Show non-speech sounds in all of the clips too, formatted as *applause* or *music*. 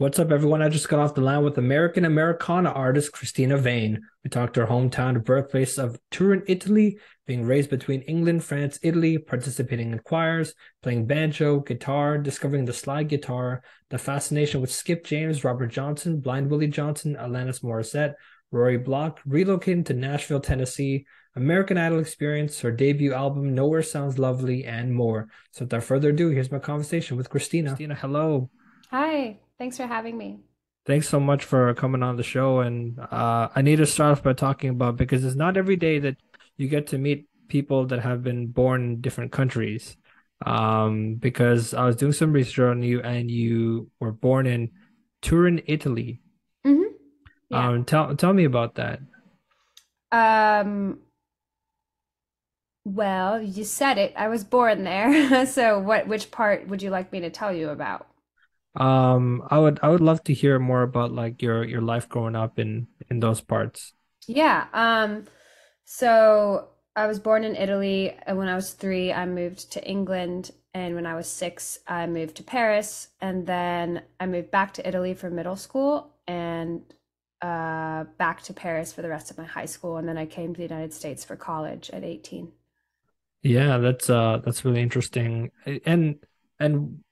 What's up, everyone? I just got off the line with American Americana artist Cristina Vane. We talked her hometown, birthplace of Turin, Italy, being raised between England, France, Italy, participating in choirs, playing banjo, guitar, discovering the slide guitar, the fascination with Skip James, Robert Johnson, Blind Willie Johnson, Alanis Morissette, Rory Block, relocating to Nashville, Tennessee, American Idol experience, her debut album, Nowhere Sounds Lovely, and more. So without further ado, here's my conversation with Cristina. Cristina, hello. Hi. Thanks for having me. Thanks so much for coming on the show. And uh, I need to start off by talking about because it's not every day that you get to meet people that have been born in different countries. Um, because I was doing some research on you, and you were born in Turin, Italy. Mm-hmm. Yeah. Um, tell tell me about that. Um. Well, you said it. I was born there. *laughs* so, what? Which part would you like me to tell you about? Um, I would I would love to hear more about like your your life growing up in in those parts. Yeah. Um, so I was born in Italy, and when I was three, I moved to England, and when I was six, I moved to Paris, and then I moved back to Italy for middle school, and uh, back to Paris for the rest of my high school, and then I came to the United States for college at 18. Yeah, that's uh that's really interesting. And and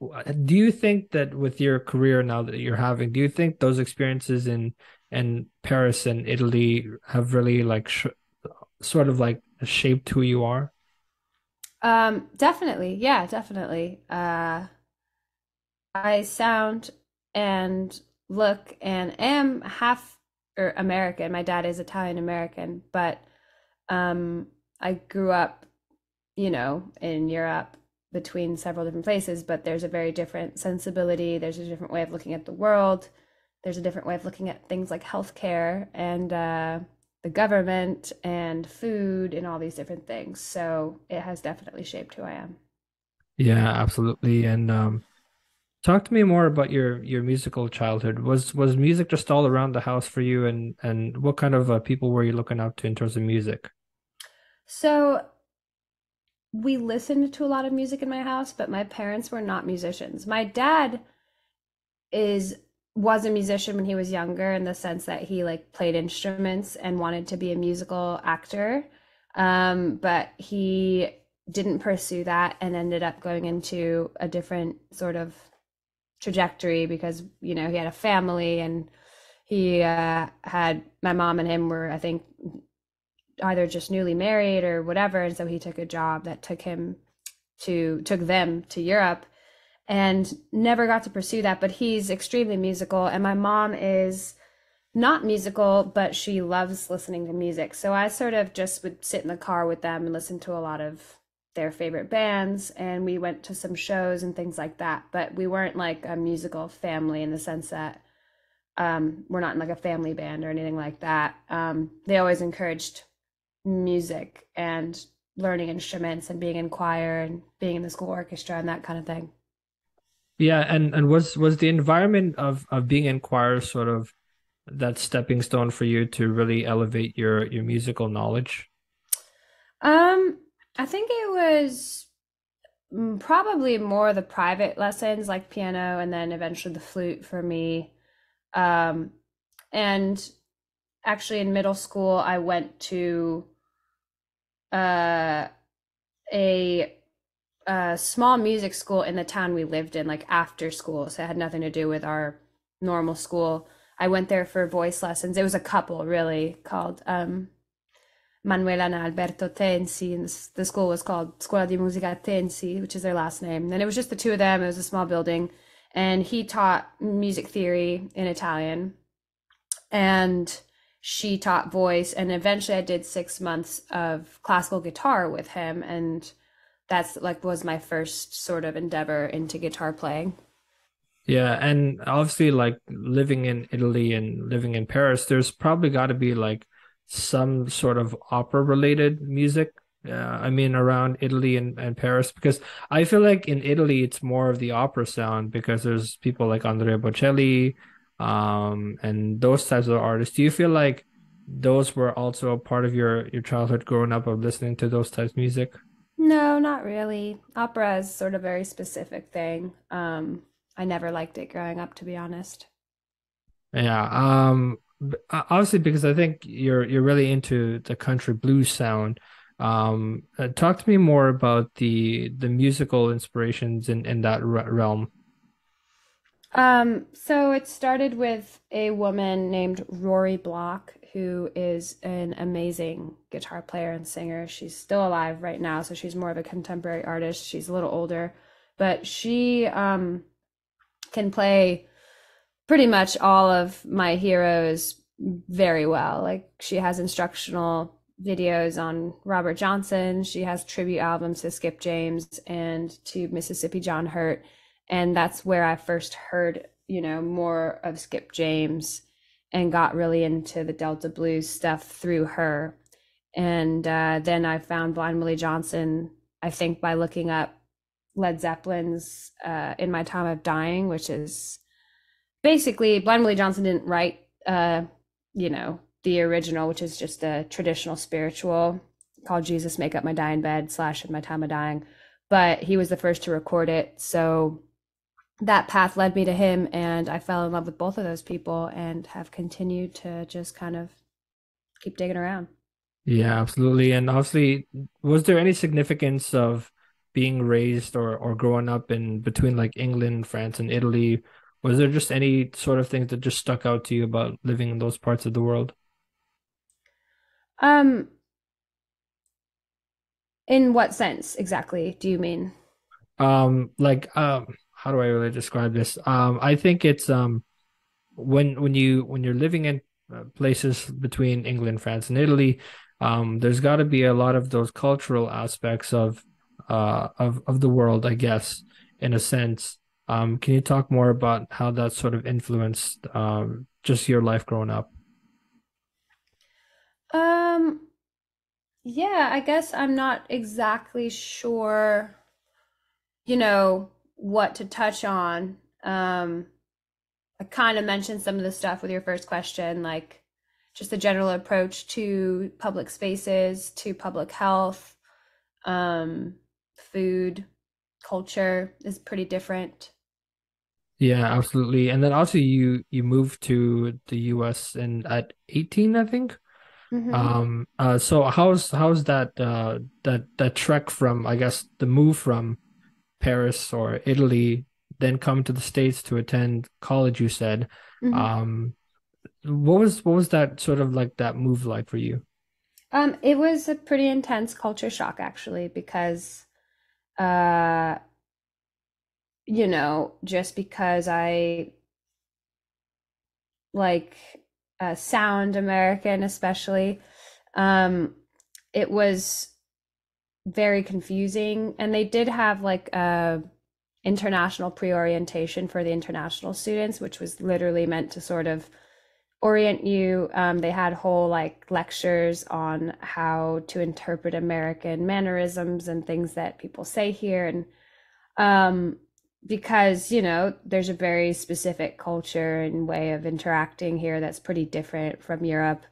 do you think that with your career now that you're having, do you think those experiences in in Paris and Italy have really like sh- sort of like shaped who you are? Um, definitely. Yeah, definitely. Uh, I sound and look and am half or er, American. My dad is Italian American, but um, I grew up, you know, in Europe between several different places, but there's a very different sensibility. There's a different way of looking at the world. There's a different way of looking at things like healthcare and uh, the government and food and all these different things. So it has definitely shaped who I am. Yeah, absolutely. And um, talk to me more about your your musical childhood. Was was music just all around the house for you, and and what kind of uh, people were you looking up to in terms of music? So we listened to a lot of music in my house, but my parents were not musicians. My dad is was a musician when he was younger in the sense that he like played instruments and wanted to be a musical actor. Um, but he didn't pursue that and ended up going into a different sort of trajectory because you know he had a family and he uh, had my mom and him were I think either just newly married or whatever. And so he took a job that took him to took them to Europe and never got to pursue that. But he's extremely musical. And my mom is not musical but she loves listening to music. So I sort of just would sit in the car with them and listen to a lot of their favorite bands. And we went to some shows and things like that. But we weren't like a musical family in the sense that um, we're not in like a family band or anything like that. Um, they always encouraged music and learning instruments and being in choir and being in the school orchestra and that kind of thing. Yeah, and and was was the environment of of being in choir sort of that stepping stone for you to really elevate your your musical knowledge? Um, I think it was mm, probably more the private lessons like piano and then eventually the flute for me. Um, and actually in middle school I went to uh, a a small music school in the town we lived in, like after school. So it had nothing to do with our normal school. I went there for voice lessons. It was a couple, really, called um, Manuela and Alberto Tensi. And the school was called Scuola di Musica Tensi, which is their last name. And it was just the two of them. It was a small building. And he taught music theory in Italian. And she taught voice and eventually i did six months of classical guitar with him and that's like was my first sort of endeavor into guitar playing. Yeah and obviously like living in italy and living in paris there's probably got to be like some sort of opera related music uh, i mean around italy and, and paris because i feel like in italy it's more of the opera sound because there's people like andrea bocelli um, and those types of artists. Do you feel like those were also a part of your your childhood growing up of listening to those types of music? No, not really. Opera is sort of a very specific thing. Um, I never liked it growing up, to be honest. Yeah. Um. Obviously, because I think you're you're really into the country blues sound. Um. Uh, talk to me more about the the musical inspirations in in that realm. Um. So it started with a woman named Rory Block, who is an amazing guitar player and singer. She's still alive right now, so she's more of a contemporary artist. She's a little older, but she um can play pretty much all of my heroes very well. Like she has instructional videos on Robert Johnson, she has tribute albums to Skip James and to Mississippi John Hurt, and that's where I first heard, you know, more of Skip James and got really into the Delta blues stuff through her. And uh, then I found Blind Willie Johnson, I think, by looking up Led Zeppelin's uh, In My Time of Dying, which is basically Blind Willie Johnson didn't write, uh, you know, the original, which is just a traditional spiritual called Jesus Make Up My Dying Bed slash In My Time of Dying. But he was the first to record it. So that path led me to him and I fell in love with both of those people and have continued to just kind of keep digging around. Yeah, absolutely. And obviously, was there any significance of being raised or or growing up in between like England, France, and Italy? Was there just any sort of things that just stuck out to you about living in those parts of the world? Um, in what sense exactly do you mean? Um, like um how do I really describe this? Um, I think it's um, when when you when you're living in uh, places between England, France, and Italy, um, there's got to be a lot of those cultural aspects of uh of of the world, I guess, in a sense. Um, can you talk more about how that sort of influenced um just your life growing up? Um, yeah, I guess I'm not exactly sure. You know, what to touch on. Um, I kind of mentioned some of the stuff with your first question, like just the general approach to public spaces, to public health, um, food, culture is pretty different. Yeah, absolutely. And then also you you moved to the US and at 18, I think. Mm-hmm. Um uh so how's how's that uh that that trek from I guess the move from Paris or Italy, then come to the States to attend college, you said. Mm-hmm. Um, what was what was that sort of like that move like for you? Um, it was a pretty intense culture shock actually, because uh you know, just because I like uh, sound American, especially, um, it was very confusing and they did have like a international pre-orientation for the international students which was literally meant to sort of orient you. Um, they had whole like lectures on how to interpret american mannerisms and things that people say here and um, because you know there's a very specific culture and way of interacting here that's pretty different from europe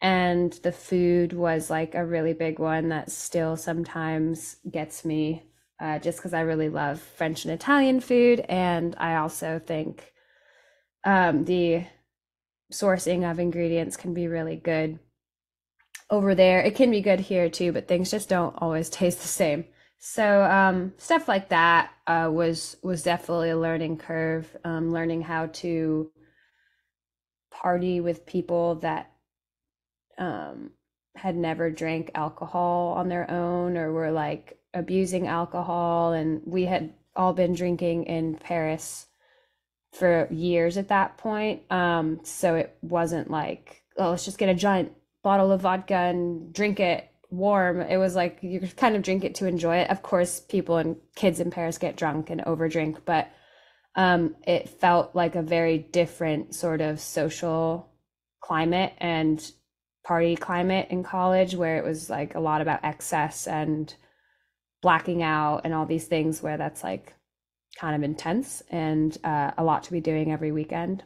and the food was like a really big one that still sometimes gets me uh, just because I really love French and Italian food. And I also think um, the sourcing of ingredients can be really good over there. It can be good here too, but things just don't always *laughs* taste the same. So um, stuff like that uh, was was definitely a learning curve. Um, learning how to party with people that um, had never drank alcohol on their own or were like abusing alcohol. And we had all been drinking in Paris for years at that point. Um, so it wasn't like, oh, let's just get a giant bottle of vodka and drink it warm. It was like you kind of drink it to enjoy it. Of course, people and kids in Paris get drunk and overdrink, but um, it felt like a very different sort of social climate. And party climate in college where it was like a lot about excess and blacking out and all these things where that's like kind of intense and uh, a lot to be doing every weekend.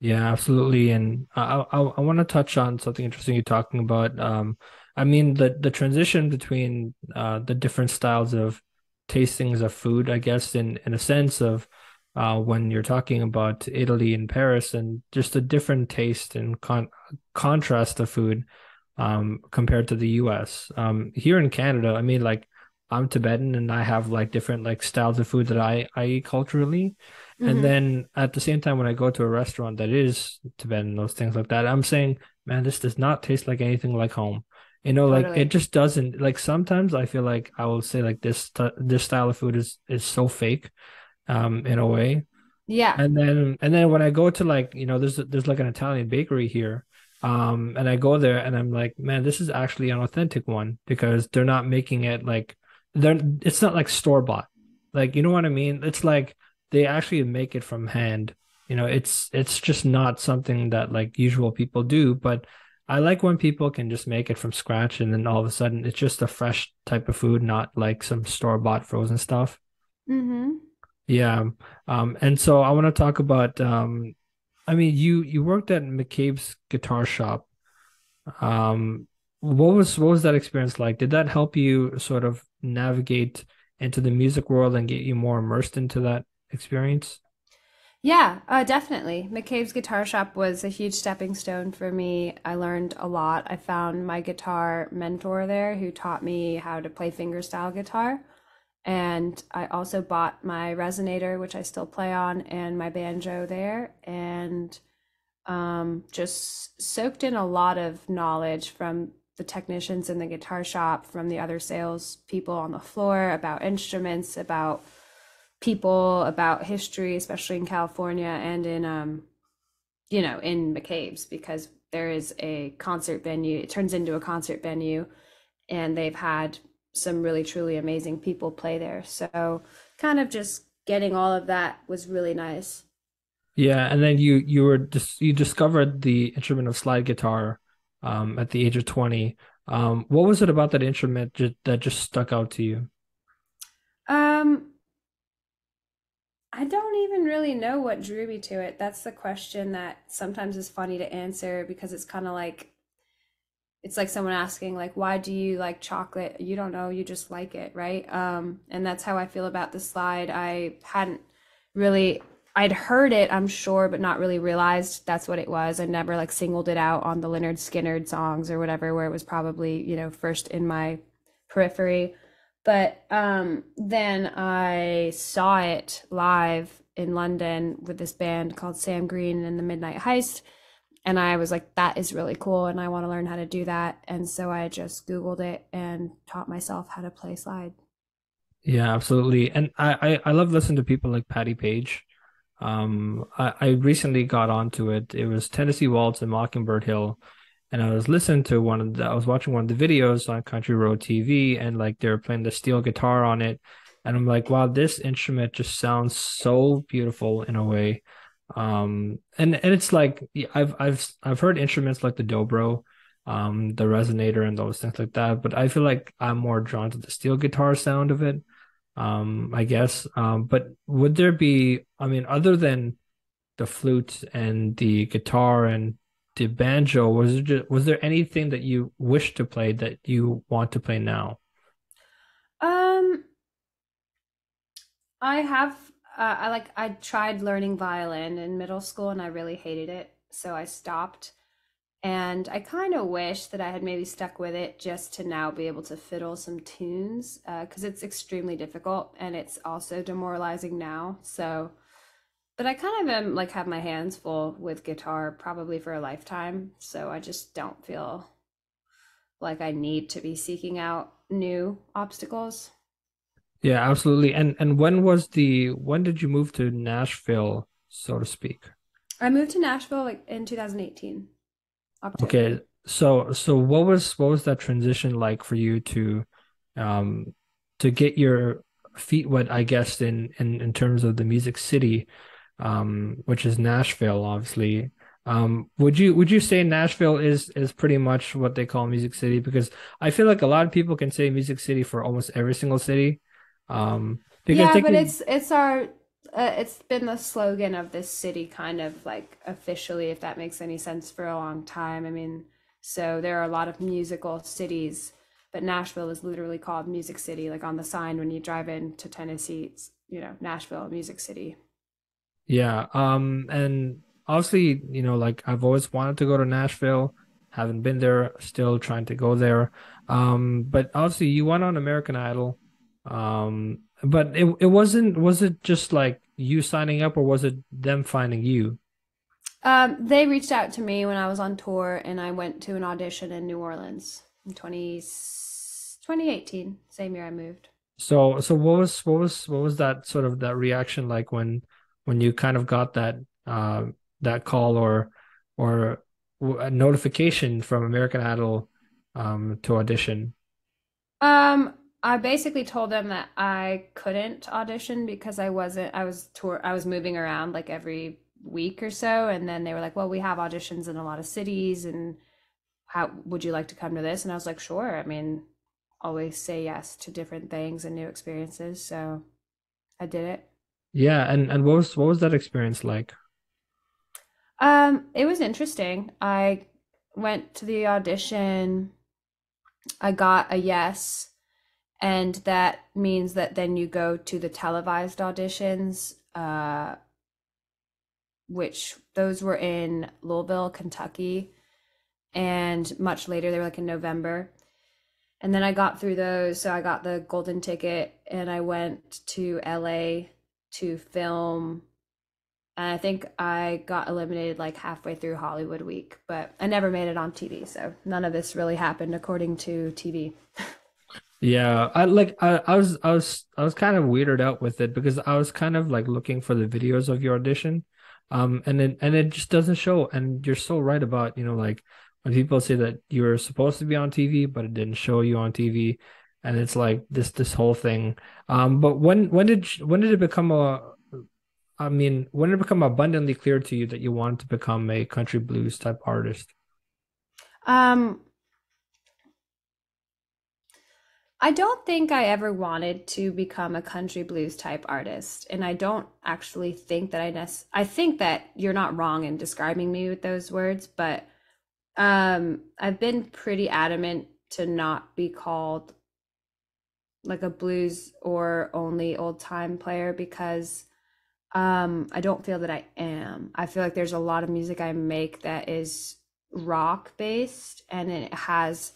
Yeah, absolutely. And I I, I want to touch on something interesting you're talking about. Um, I mean the the transition between uh, the different styles of tastings of food, I guess, in in a sense of uh, when you're talking about Italy and Paris and just a different taste and con- contrast of food um, compared to the US. Um, here in Canada, I mean, like I'm Tibetan and I have like different like styles of food that I, I eat culturally. Mm-hmm. And then at the same time, when I go to a restaurant that is Tibetan, those things like that, I'm saying, man, this does not taste like anything like home. You know, totally. like it just doesn't. Like sometimes I feel like I will say like this this style of food is is so fake, um, in a way. Yeah. And then and then when I go to like you know there's there's like an Italian bakery here, um, and I go there and I'm like, man, this is actually an authentic one because they're not making it like they're. It's not like store bought. Like you know what I mean? It's like they actually make it from hand. You know, it's it's just not something that like usual people do, but I like when people can just make it from scratch and then all of a sudden it's just a fresh type of food, not like some store bought frozen stuff. Mm-hmm. Yeah. Um, and so I want to talk about um, I mean you you worked at McCabe's guitar shop. Um what was what was that experience like? Did that help you sort of navigate into the music world and get you more immersed into that experience? Yeah, uh, definitely. McCabe's Guitar Shop was a huge stepping stone for me. I learned a lot. I found my guitar mentor there who taught me how to play fingerstyle guitar. And I also bought my resonator, which I still play on, and my banjo there, and um, just soaked in a lot of knowledge from the technicians in the guitar shop, from the other sales people on the floor about instruments, about people about history, especially in California and in um, you know, in McCabe's because there is a concert venue. It turns into a concert venue, and they've had some really truly amazing people play there. So kind of just getting all of that was really nice. Yeah, and then you you were just you discovered the instrument of slide guitar um, at the age of twenty. Um, what was it about that instrument that just stuck out to you? Um, I don't even really know what drew me to it. That's the question that sometimes is funny to answer because it's kind of like it's like someone asking like why do you like chocolate? You don't know, you just like it, right? Um and that's how I feel about the slide. I hadn't really I'd heard it, I'm sure, but not really realized that's what it was. I never like singled it out on the Lynyrd Skynyrd songs or whatever where it was probably, you know, first in my periphery. But um, then I saw it live in London with this band called Sam Green and the Midnight Heist. And I was like, that is really cool. And I want to learn how to do that. And so I just Googled it and taught myself how to play slide. Yeah, absolutely. And I, I, I love listening to people like Patti Page. Um, I, I recently got onto it. It was Tennessee Waltz and Mockingbird Hill and I was listening to one of the, I was watching one of the videos on Country Road TV, and like they were playing the steel guitar on it, and I'm like, wow, this instrument just sounds so beautiful in a way. Um, and and it's like I've I've I've heard instruments like the dobro, um, the resonator, and those things like that, but I feel like I'm more drawn to the steel guitar sound of it. Um, I guess. Um, but would there be? I mean, other than the flute and the guitar and the banjo was there just, was there anything that you wish to play that you want to play now um i have uh, i like i tried learning violin in middle school and i really hated it so i stopped and i kind of wish that i had maybe stuck with it just to now be able to fiddle some tunes because uh, it's extremely difficult and it's also demoralizing now so but I kind of am like have my hands full with guitar probably for a lifetime. So I just don't feel like I need to be seeking out new obstacles. Yeah, absolutely. And and when was the when did you move to Nashville, so to speak? I moved to Nashville like in 2018. October. Okay. So so what was what was that transition like for you to um to get your feet wet, I guess, in in, in terms of the music city? um, which is Nashville, obviously. Um, would you would you say Nashville is is pretty much what they call Music City? Because I feel like a lot of people can say Music City for almost every single city. Um, yeah, but it's it's our uh, it's been the slogan of this city, kind of like officially, if that makes any sense, for a long time. I mean, so there are a lot of musical cities, but Nashville is literally called Music City. Like on the sign when you drive into Tennessee, it's you know Nashville, Music City. Yeah. Um, and obviously, you know, like I've always wanted to go to Nashville, haven't been there, still trying to go there. Um, but obviously you went on American Idol. Um, but it it wasn't was it just like you signing up or was it them finding you? Um, they reached out to me when I was on tour and I went to an audition in New Orleans in 20, 2018, same year I moved. So so what was what was what was that sort of that reaction like when when you kind of got that uh, that call or or a notification from American Idol um, to audition? Um, I basically told them that I couldn't audition because I wasn't I was tour I was moving around like every week or so and then they were like, "Well, we have auditions in a lot of cities and how would you like to come to this?" And I was like, "Sure." I mean, always say yes to different things and new experiences, so I did it. Yeah, and and what was what was that experience like? Um, it was interesting. I went to the audition. I got a yes, and that means that then you go to the televised auditions, uh, which those were in Louisville, Kentucky, and much later they were like in November. And then I got through those, so I got the golden ticket and I went to LA to film and I think I got eliminated like halfway through Hollywood Week, but I never made it on TV, so none of this really happened according to TV. *laughs* Yeah, I like I, I was I was I was kind of weirded out with it because I was kind of like looking for the videos of your audition. Um and it and it just doesn't show. And you're so right about, you know, like when people say that you were supposed to be on TV, but it didn't show you on TV. And it's like this this whole thing. Um, but when when did when did it become a I mean, when did it become abundantly clear to you that you wanted to become a country blues type artist? Um, I don't think I ever wanted to become a country blues type artist, and I don't actually think that I nec- I think that you're not wrong in describing me with those words, but um, I've been pretty adamant to not be called like a blues or only old time player because um, I don't feel that I am. I feel like there's a lot of music I make that is rock based and it has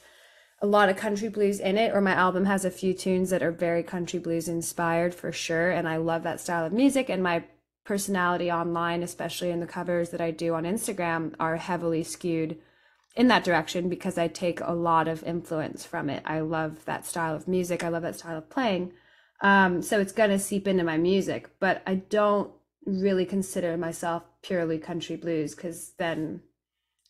a lot of country blues in it, or my album has a few tunes that are very country blues inspired for sure. And I love that style of music. And my personality online, especially in the covers that I do on Instagram, are heavily skewed in that direction because I take a lot of influence from it. I love that style of music, I love that style of playing. Um, so it's going to seep into my music, but I don't really consider myself purely country blues because then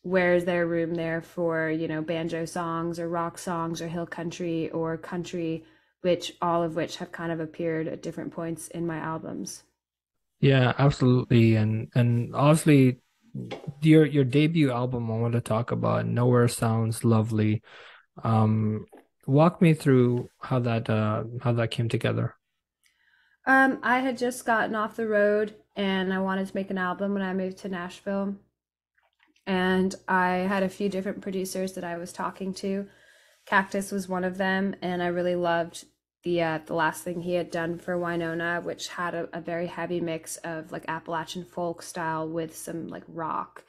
where is there room there for, you know, banjo songs or rock songs or hill country or country, which all of which have kind of appeared at different points in my albums. Yeah, absolutely. And and obviously your your debut album I want to talk about, Nowhere Sounds Lovely. Um walk me through how that uh how that came together. Um, I had just gotten off the road and I wanted to make an album when I moved to Nashville. And I had a few different producers that I was talking to. Cactus was one of them, and I really loved the uh, the last thing he had done for Wynonna, which had a, a very heavy mix of like Appalachian folk style with some like rock.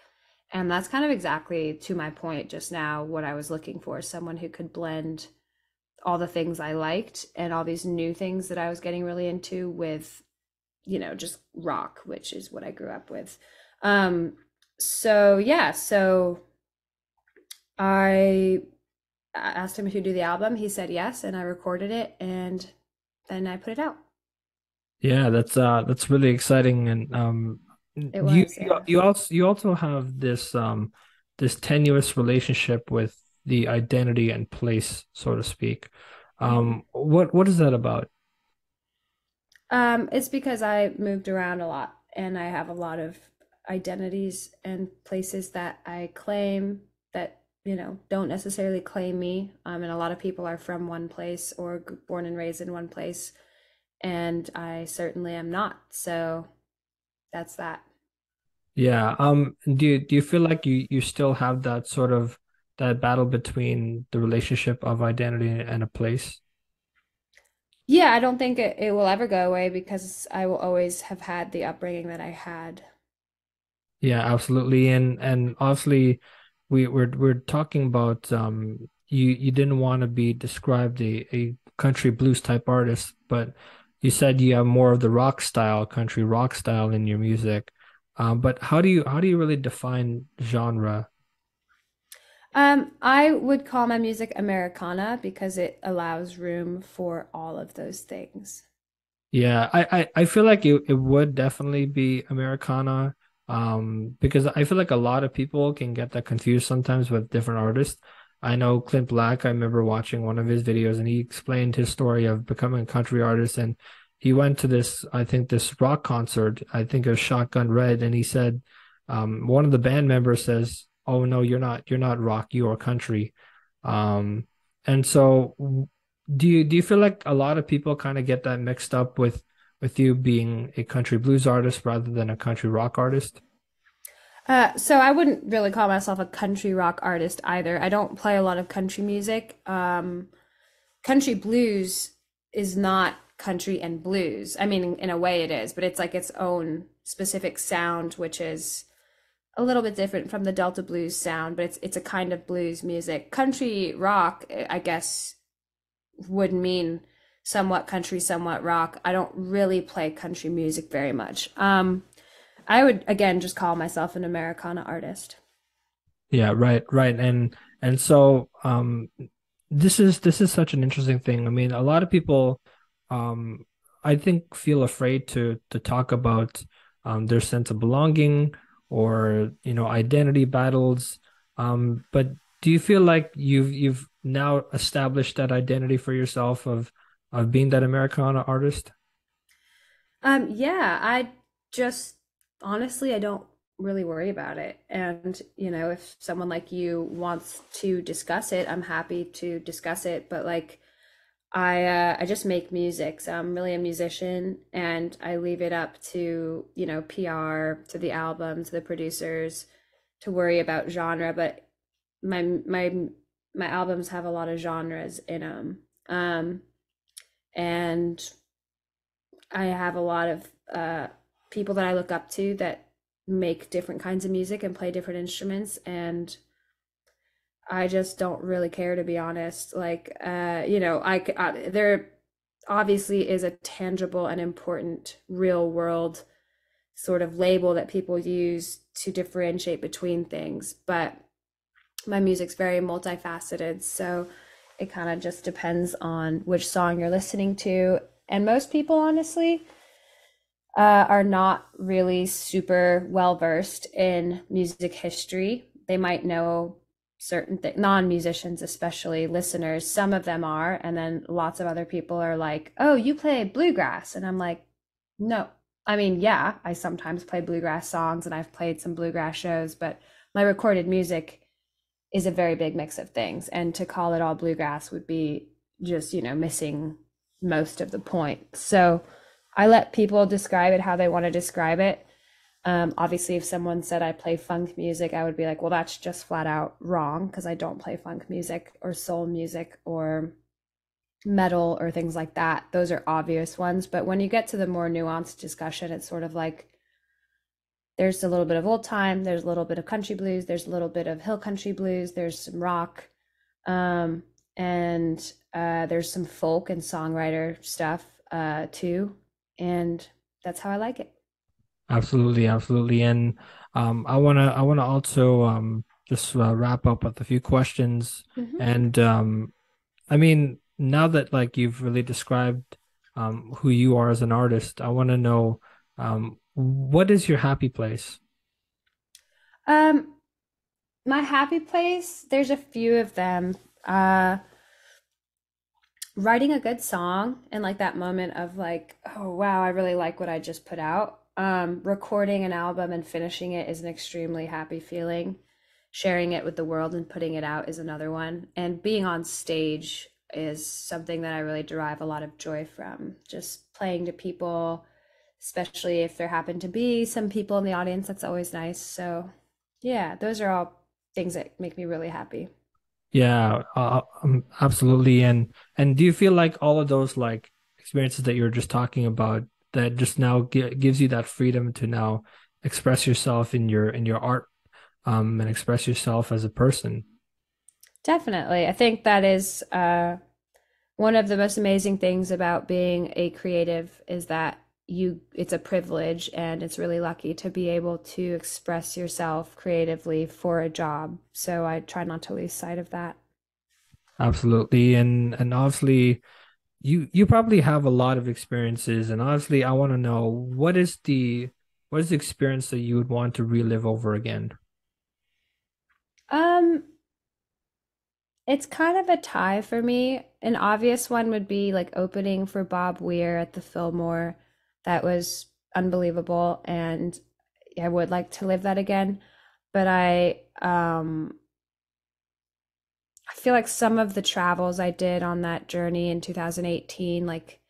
And that's kind of exactly to my point just now what I was looking for someone who could blend all the things I liked and all these new things that I was getting really into with, you know, just rock, which is what I grew up with. Um, so yeah, so I asked him if he'd do the album. He said yes, and I recorded it, and then I put it out. Yeah, that's uh that's really exciting, and um, was, you yeah. you also you also have this um this tenuous relationship with the identity and place, so to speak. Mhm. Um, what what is that about? Um, it's because I moved around a lot and I have a lot of identities and places that I claim that, you know, don't necessarily claim me. Um, and a lot of people are from one place or born and raised in one place, and I certainly am not. So that's that. Yeah. Um, do you do you feel like you you still have that sort of that battle between the relationship of identity and a place? Yeah, I don't think it, it will ever go away because I will always have had the upbringing that I had. Yeah, absolutely. And and obviously we we're we're talking about um you you didn't want to be described a, a country blues type artist, but you said you have more of the rock style, country rock style in your music. Um, but how do you how do you really define genre? Um, I would call my music Americana because it allows room for all of those things. Yeah, I, I, I feel like it, it would definitely be Americana. Um, because I feel like a lot of people can get that confused sometimes with different artists. I know Clint Black, I remember watching one of his videos and he explained his story of becoming a country artist and he went to this, I think this rock concert, I think was Shotgun Red, and he said, um, one of the band members says, Oh no, you're not, you're not rock, you are country. Um, and so do you do you feel like a lot of people kind of get that mixed up with with you being a country blues artist rather than a country rock artist? Uh, so I wouldn't really call myself a country rock artist either. I don't play a lot of country music. Um, country blues is not country and blues. I mean, in, a way it is, but it's like its own specific sound, which is a little bit different from the Delta blues sound, but it's it's a kind of blues music. Country rock, I guess, would mean somewhat country, somewhat rock. I don't really play country music very much. Um, I would again just call myself an Americana artist. Yeah, right, right. And and so um this is this is such an interesting thing. I mean, a lot of people um I think feel afraid to to talk about um their sense of belonging or you know identity battles. Um but do you feel like you've you've now established that identity for yourself of of being that Americana artist? Um, yeah, I just honestly, I don't really worry about it. And, you know, if someone like you wants to discuss it, I'm happy to discuss it. But like, I uh, I just make music, so I'm really a musician, and I leave it up to you know PR, to the album, to the producers, to worry about genre. But my my my albums have a lot of genres in them, um, and I have a lot of uh, people that I look up to that make different kinds of music and play different instruments and I just don't really care to be honest. Like uh you know I, I there obviously is a tangible and important real world sort of label that people use to differentiate between things but my music's very multifaceted so it kind of just depends on which song you're listening to. And most people honestly uh, are not really super well versed in music history. They might know certain th- non-musicians especially listeners some of them are and then lots of other people are like oh you play bluegrass. And i'm like no. I mean yeah i sometimes play bluegrass songs and i've played some bluegrass shows but my recorded music is a very big mix of things and to call it all bluegrass would be just you know missing most of the point so I let people describe it how they want to describe it. Um, obviously, if someone said I play funk music, I would be like, well, that's just flat out wrong because I don't play funk music or soul music or metal or things like that. Those are obvious ones. But when you get to the more nuanced discussion, it's sort of like there's a little bit of old time, there's a little bit of country blues, there's a little bit of hill country blues, there's some rock, um, and uh, there's some folk and songwriter stuff uh, too and that's how I like it. Absolutely, absolutely. And um, I wanna I wanna also um, just uh, wrap up with a few questions. Mm-hmm. And um, I mean, now that like you've really described um, who you are as an artist, I want to know um, what is your happy place? Um, my happy place. There's a few of them. Uh, writing a good song and like that moment of like oh wow i really like what i just put out um recording an album and finishing it is an extremely happy feeling sharing it with the world and putting it out is another one and being on stage is something that i really derive a lot of joy from just playing to people especially if there happen to be some people in the audience that's always nice so yeah those are all things that make me really happy yeah, uh, absolutely. And and do you feel like all of those like experiences that you're just talking about that just now gives you that freedom to now express yourself in your in your art um, and express yourself as a person. Definitely, I think that is uh, one of the most amazing things about being a creative is that you it's a privilege and it's really lucky to be able to express yourself creatively for a job. So i try not to lose sight of that. Absolutely. And and obviously you you probably have a lot of experiences and obviously i want to know what is the what is the experience that you would want to relive over again? Um it's kind of a tie for me. An obvious one would be like opening for bob weir at the fillmore that was unbelievable and I would like to live that again. But I um I feel like some of the travels I did on that journey in 2018, like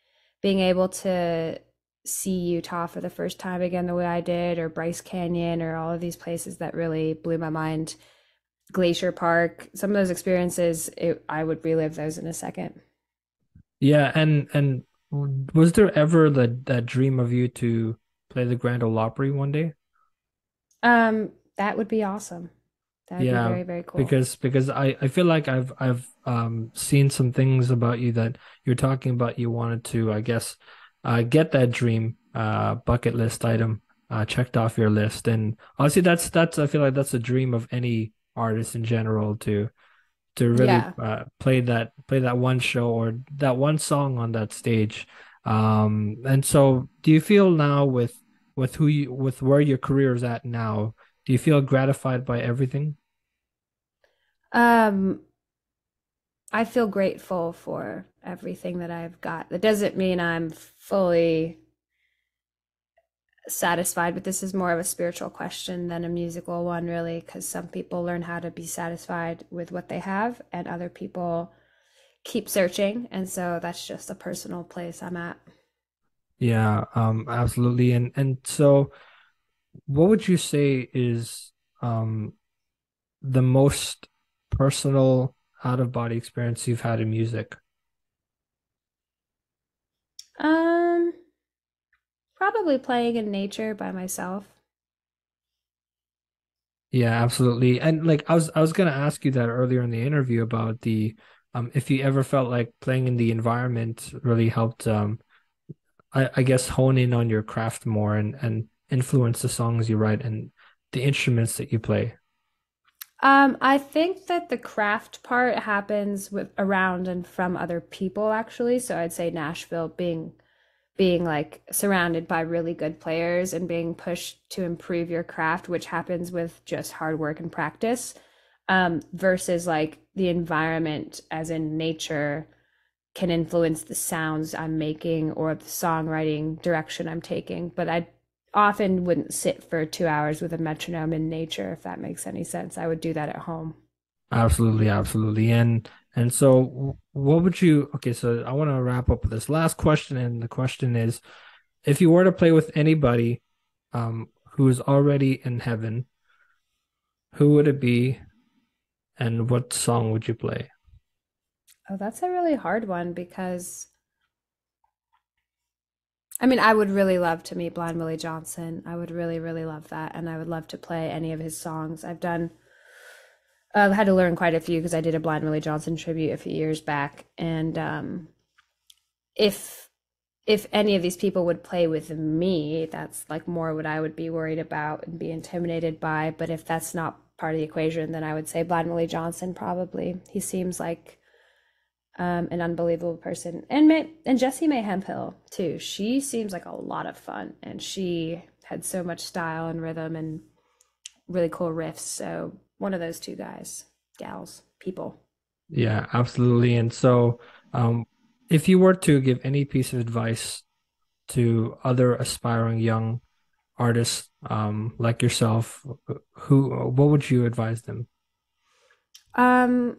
being able to see Utah for the first time again the way I did, or Bryce Canyon, or all of these places that really blew my mind. Glacier Park, some of those experiences, it, I would relive those in a second. Yeah, and and was there ever that that dream of you to play the Grand Ole Opry one day? Um, that would be awesome. That'd yeah, be very, very cool. Because because I I feel like I've I've um seen some things about you that you're talking about. You wanted to I guess uh get that dream uh bucket list item uh checked off your list, and obviously that's that's I feel like that's a dream of any artist in general to to really yeah. uh, play that play that one show or that one song on that stage. Um, and so, do you feel now with with who you with where your career is at now? Do you feel gratified by everything? Um, I feel grateful for everything that I've got. That doesn't mean I'm fully satisfied, but this is more of a spiritual question than a musical one, really, because some people learn how to be satisfied with what they have, and other people keep searching. And so that's just a personal place I'm at. Yeah, um, absolutely. And and so, what would you say is um the most personal out of body experience you've had in music? Um Probably playing in nature by myself. Yeah, absolutely. And like I was I was gonna ask you that earlier in the interview about the um if you ever felt like playing in the environment really helped um I, I guess hone in on your craft more and and influence the songs you write and the instruments that you play. Um, I think that the craft part happens with around and from other people actually. So I'd say Nashville being being like surrounded by really good players and being pushed to improve your craft, which happens with just hard work and practice, um, versus like the environment, as in nature, can influence the sounds I'm making or the songwriting direction I'm taking. But I often wouldn't sit for two hours with a metronome in nature, if that makes any sense. I would do that at home. Absolutely, absolutely. And and so, what would you? Okay, so I want to wrap up with this last question, and the question is: If you were to play with anybody, um, who is already in heaven, who would it be, and what song would you play? Oh, that's a really hard one because I mean, I would really love to meet Blind Willie Johnson. I would really, really love that. And I would love to play any of his songs. I've done I've had to learn quite a few because I did a Blind Willie Johnson tribute a few years back, and um, if if any of these people would play with me, that's like more what I would be worried about and be intimidated by. But if that's not part of the equation, then I would say Blind Willie Johnson probably. He seems like um, an unbelievable person, and May- and Jessie Mae Hemphill too. She seems like a lot of fun, and she had so much style and rhythm and really cool riffs. So one of those two guys, gals, people. Yeah, absolutely. And so, um, if you were to give any piece of advice to other aspiring young artists um, like yourself, who what would you advise them? Um,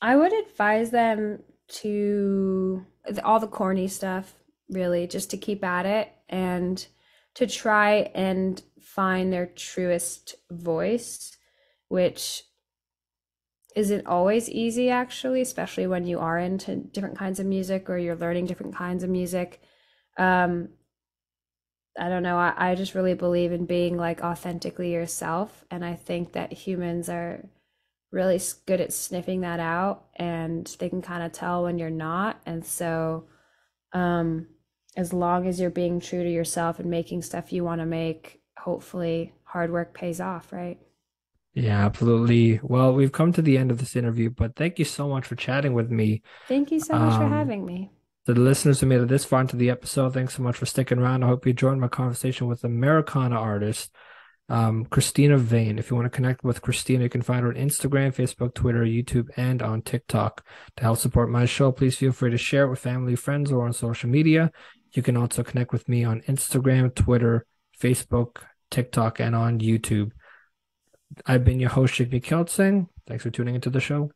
I would advise them to all the corny stuff, really, just to keep at it and to try and find their truest voice which isn't always easy actually, especially when you are into different kinds of music or you're learning different kinds of music. Um, I don't know. I, I just really believe in being like authentically yourself. And I think that humans are really good at sniffing that out and they can kind of tell when you're not. And so, um, as long as you're being true to yourself and making stuff you want to make, hopefully hard work pays off, right? Yeah, absolutely. Well, we've come to the end of this interview, but thank you so much for chatting with me. Thank you so much um, for having me. To the listeners who made it this far into the episode, thanks so much for sticking around. I hope you joined my conversation with Americana artist um, Cristina Vane. If you want to connect with Cristina, you can find her on Instagram, Facebook, Twitter, YouTube, and on TikTok. To help support my show, please feel free to share it with family, friends, or on social media. You can also connect with me on Instagram, Twitter, Facebook, TikTok, and on YouTube. I've been your host, Jigme Kelsang. Thanks for tuning into the show.